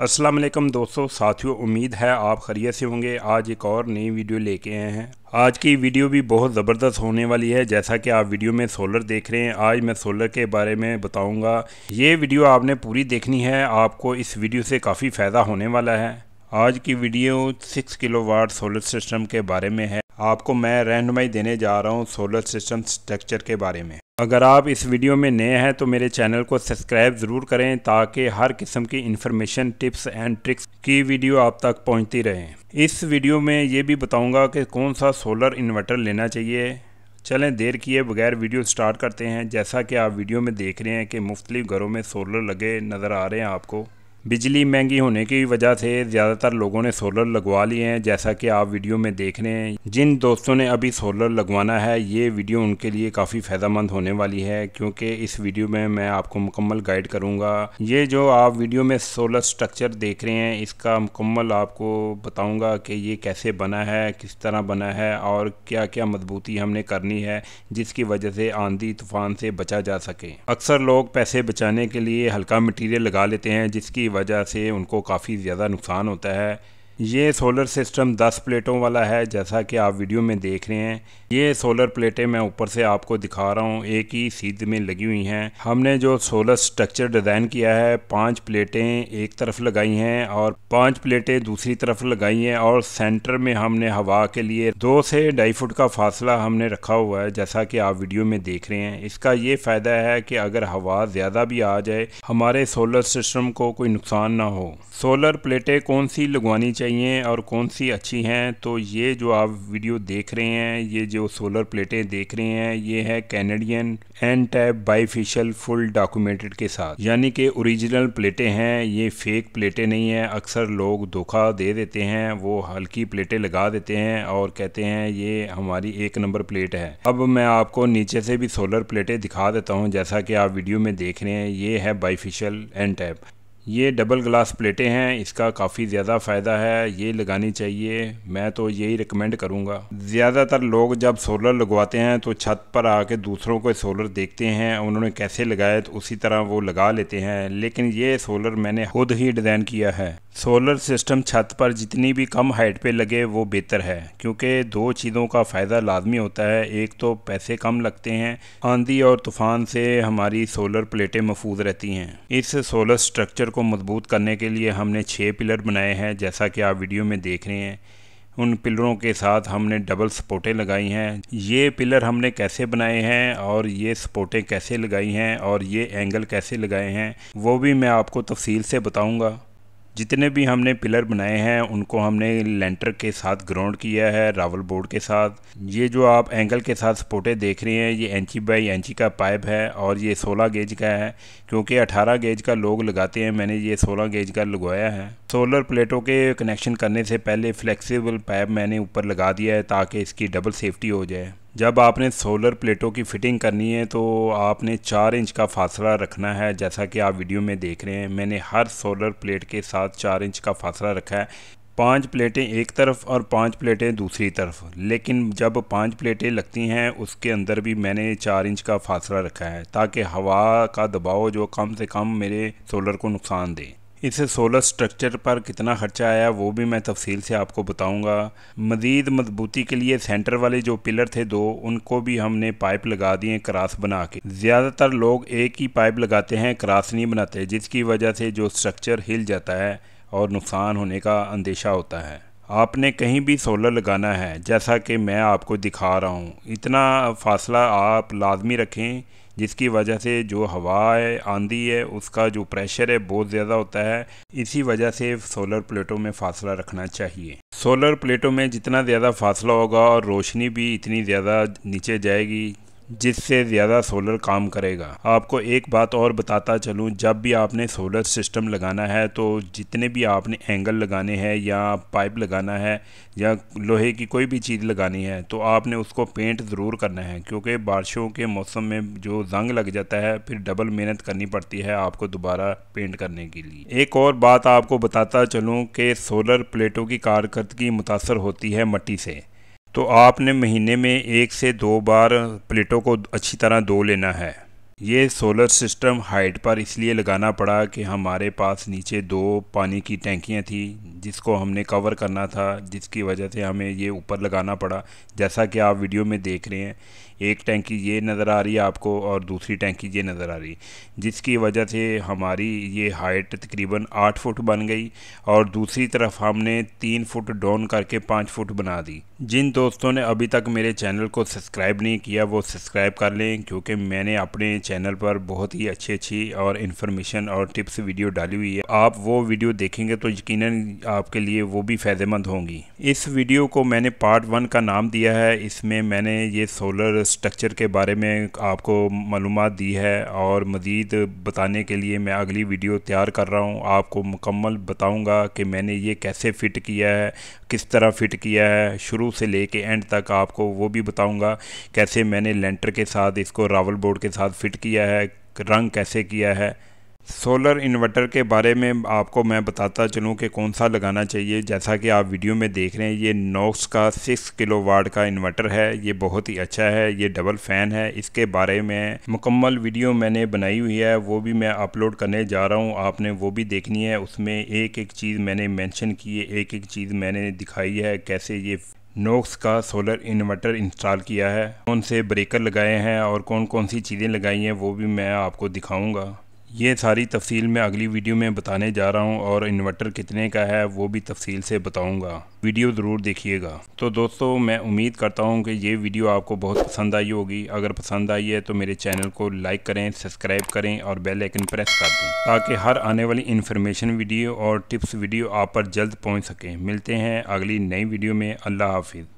अस्सलाम वालेकुम दोस्तों, साथियों, उम्मीद है आप खैरियत से होंगे। आज एक और नई वीडियो लेके आए हैं। आज की वीडियो भी बहुत ज़बरदस्त होने वाली है, जैसा कि आप वीडियो में सोलर देख रहे हैं। आज मैं सोलर के बारे में बताऊँगा। ये वीडियो आपने पूरी देखनी है, आपको इस वीडियो से काफ़ी फ़ायदा होने वाला है। आज की video six kilo solar system के बारे में है। आपको मैं रहनुमाई देने जा रहा हूँ सोलर सिस्टम स्ट्रक्चर के बारे में। अगर आप इस वीडियो में नए हैं तो मेरे चैनल को सब्सक्राइब ज़रूर करें ताकि हर किस्म की इन्फॉर्मेशन टिप्स एंड ट्रिक्स की वीडियो आप तक पहुँचती रहे। इस वीडियो में ये भी बताऊँगा कि कौन सा सोलर इन्वर्टर लेना चाहिए। चलें, देर किए बगैर वीडियो स्टार्ट करते हैं। जैसा कि आप वीडियो में देख रहे हैं कि मुख्तलिफ़ घरों में सोलर लगे नज़र आ रहे हैं आपको। बिजली महँगी होने की वजह से ज़्यादातर लोगों ने सोलर लगवा लिए हैं, जैसा कि आप वीडियो में देख रहे हैं। जिन दोस्तों ने अभी सोलर लगवाना है, ये वीडियो उनके लिए काफ़ी फ़ायदेमंद होने वाली है, क्योंकि इस वीडियो में मैं आपको मुकम्मल गाइड करूँगा। ये जो आप वीडियो में सोलर स्ट्रक्चर देख रहे हैं, इसका मुकम्मल आपको बताऊँगा कि ये कैसे बना है, किस तरह बना है, और क्या क्या मजबूती हमने करनी है, जिसकी वजह से आंधी तूफ़ान से बचा जा सके। अक्सर लोग पैसे बचाने के लिए हल्का मटीरियल लगा लेते हैं, जिसकी वजह से उनको काफ़ी ज़्यादा नुकसान होता है। ये सोलर सिस्टम 10 प्लेटों वाला है, जैसा कि आप वीडियो में देख रहे हैं। ये सोलर प्लेटें मैं ऊपर से आपको दिखा रहा हूँ, एक ही सीध में लगी हुई हैं। हमने जो सोलर स्ट्रक्चर डिज़ाइन किया है, पाँच प्लेटें एक तरफ़ लगाई हैं और पाँच प्लेटें दूसरी तरफ़ लगाई हैं और सेंटर में हमने हवा के लिए दो से ढाई फुट का फासला हमने रखा हुआ है, जैसा कि आप वीडियो में देख रहे हैं। इसका ये फ़ायदा है कि अगर हवा ज़्यादा भी आ जाए, हमारे सोलर सिस्टम को कोई नुकसान ना हो। सोलर प्लेटें कौन सी लगवानी चाहिए? चाहिए और कौन सी अच्छी हैं तो ये जो आप वीडियो देख रहे हैं, ये जो सोलर प्लेटें देख रहे हैं, ये है Canadian N type bifacial full documented के साथ। यानी कि ओरिजिनल प्लेटें हैं, ये फेक प्लेटें नहीं हैं, अक्सर लोग धोखा दे देते हैं, वो हल्की प्लेटें लगा देते हैं और कहते हैं, ये हमारी एक नंबर प्लेट है। अब मैं आपको नीचे से भी सोलर प्लेटें दिखा देता हूँ, जैसा कि आप वीडियो में देख रहे हैं, ये है बाईफिशल एन टैप ये डबल ग्लास प्लेटें हैं, इसका काफ़ी ज़्यादा फ़ायदा है, ये लगानी चाहिए, मैं तो यही रिकमेंड करूँगा। ज़्यादातर लोग जब सोलर लगवाते हैं तो छत पर आके दूसरों को सोलर देखते हैं, उन्होंने कैसे लगाए तो उसी तरह वो लगा लेते हैं। लेकिन ये सोलर मैंने खुद ही डिज़ाइन किया है। सोलर सिस्टम छत पर जितनी भी कम हाइट पे लगे वो बेहतर है, क्योंकि दो चीज़ों का फ़ायदा लाजमी होता है। एक तो पैसे कम लगते हैं, आंधी और तूफ़ान से हमारी सोलर प्लेटें महफूज रहती हैं। इस सोलर स्ट्रक्चर को मज़बूत करने के लिए हमने छः पिलर बनाए हैं, जैसा कि आप वीडियो में देख रहे हैं। उन पिलरों के साथ हमने डबल सपोर्टें लगाई हैं। ये पिलर हमने कैसे बनाए हैं और ये सपोर्टें कैसे लगाई हैं और ये एंगल कैसे लगाए हैं, वो भी मैं आपको तफसील से बताऊँगा। जितने भी हमने पिलर बनाए हैं, उनको हमने लेंटर के साथ ग्राउंड किया है, रावल बोर्ड के साथ। ये जो आप एंगल के साथ सपोर्टें देख रहे हैं, ये एंची बाई एंची का पाइप है और ये 16 गेज का है, क्योंकि 18 गेज का लोग लगाते हैं, मैंने ये 16 गेज का लगवाया है। सोलर प्लेटों के कनेक्शन करने से पहले फ्लेक्सिबल पाइप मैंने ऊपर लगा दिया है, ताकि इसकी डबल सेफ्टी हो जाए। जब आपने सोलर प्लेटों की फ़िटिंग करनी है तो आपने चार इंच का फासला रखना है, जैसा कि आप वीडियो में देख रहे हैं। मैंने हर सोलर प्लेट के साथ चार इंच का फासला रखा है। पाँच प्लेटें एक तरफ़ और पाँच प्लेटें दूसरी तरफ़। लेकिन जब पाँच प्लेटें लगती हैं, उसके अंदर भी मैंने चार इंच का फासला रखा है, ताकि हवा का दबाव जो कम से कम मेरे सोलर को नुकसान दे। इस सोलर स्ट्रक्चर पर कितना खर्चा आया, वो भी मैं तफसील से आपको बताऊँगा। मज़ीद मजबूती के लिए सेंटर वाले जो पिलर थे दो, उनको भी हमने पाइप लगा दिए क्रास बना के। ज़्यादातर लोग एक ही पाइप लगाते हैं क्रास नहीं बनाते, जिसकी वजह से जो स्ट्रक्चर हिल जाता है और नुकसान होने का अंदेशा होता है। आपने कहीं भी सोलर लगाना है, जैसा कि मैं आपको दिखा रहा हूँ, इतना फासला आप लाजमी रखें, जिसकी वजह से जो हवा है, आंधी है, उसका जो प्रेशर है, बहुत ज़्यादा होता है, इसी वजह से सोलर प्लेटों में फासला रखना चाहिए। सोलर प्लेटों में जितना ज़्यादा फासला होगा और रोशनी भी इतनी ज़्यादा नीचे जाएगी जिससे ज़्यादा सोलर काम करेगा। आपको एक बात और बताता चलूँ, जब भी आपने सोलर सिस्टम लगाना है तो जितने भी आपने एंगल लगाने हैं या पाइप लगाना है या लोहे की कोई भी चीज़ लगानी है तो आपने उसको पेंट ज़रूर करना है, क्योंकि बारिशों के मौसम में जो जंग लग जाता है, फिर डबल मेहनत करनी पड़ती है आपको दोबारा पेंट करने के लिए। एक और बात आपको बताता चलूँ कि सोलर प्लेटों की कारकर्दगी मुतासर होती है मट्टी से। तो आपने महीने में एक से दो बार प्लेटों को अच्छी तरह धो लेना है। ये सोलर सिस्टम हाइट पर इसलिए लगाना पड़ा कि हमारे पास नीचे दो पानी की टैंकियाँ थी, जिसको हमने कवर करना था, जिसकी वजह से हमें ये ऊपर लगाना पड़ा। जैसा कि आप वीडियो में देख रहे हैं एक टैंकी ये नज़र आ रही है आपको और दूसरी टैंकी ये नज़र आ रही जिसकी वजह से हमारी ये हाइट तकरीबन आठ फुट बन गई और दूसरी तरफ़ हमने तीन फुट डाउन करके पाँच फुट बना दी। जिन दोस्तों ने अभी तक मेरे चैनल को सब्सक्राइब नहीं किया, वो सब्सक्राइब कर लें, क्योंकि मैंने अपने चैनल पर बहुत ही अच्छी अच्छी और इन्फॉर्मेशन और टिप्स वीडियो डाली हुई है। आप वो वीडियो देखेंगे तो यकीनन आपके लिए वो भी फ़ायदेमंद होंगी। इस वीडियो को मैंने पार्ट वन का नाम दिया है। इसमें मैंने ये सोलर स्ट्रक्चर के बारे में आपको मालूम दी है और मज़ीद बताने के लिए मैं अगली वीडियो तैयार कर रहा हूँ। आपको मुकम्मल बताऊँगा कि मैंने ये कैसे फ़िट किया है, किस तरह फ़िट किया है। शुरू से ले कर एंड तक आपको वो भी बताऊँगा कैसे मैंने लेंटर के साथ, इसको रावल बोर्ड के साथ फ़िट किया है, रंग कैसे किया है। सोलर इन्वर्टर के बारे में आपको मैं बताता चलूँ कि कौन सा लगाना चाहिए। जैसा कि आप वीडियो में देख रहे हैं, ये नोक्स का सिक्स किलो वाट का इन्वर्टर है। ये बहुत ही अच्छा है, ये डबल फ़ैन है। इसके बारे में मुकम्मल वीडियो मैंने बनाई हुई है, वो भी मैं अपलोड करने जा रहा हूँ। आपने वो भी देखनी है। उसमें एक एक चीज़ मैंने मैंशन की है, एक एक चीज़ मैंने दिखाई है, कैसे ये नोक्स का सोलर इन्वर्टर इंस्टॉल किया है, कौन से ब्रेकर लगाए हैं और कौन कौन सी चीज़ें लगाई हैं, वो भी मैं आपको दिखाऊँगा। ये सारी तफसील मैं अगली वीडियो में बताने जा रहा हूँ और इन्वर्टर कितने का है वो भी तफसील से बताऊँगा। वीडियो ज़रूर देखिएगा। तो दोस्तों, मैं उम्मीद करता हूँ कि ये वीडियो आपको बहुत पसंद आई होगी। अगर पसंद आई है तो मेरे चैनल को लाइक करें, सब्सक्राइब करें और बेल आइकन प्रेस कर दें, ताकि हर आने वाली इन्फॉर्मेशन वीडियो और टिप्स वीडियो आप पर जल्द पहुँच सकें। मिलते हैं अगली नई वीडियो में। अल्लाह हाफिज़।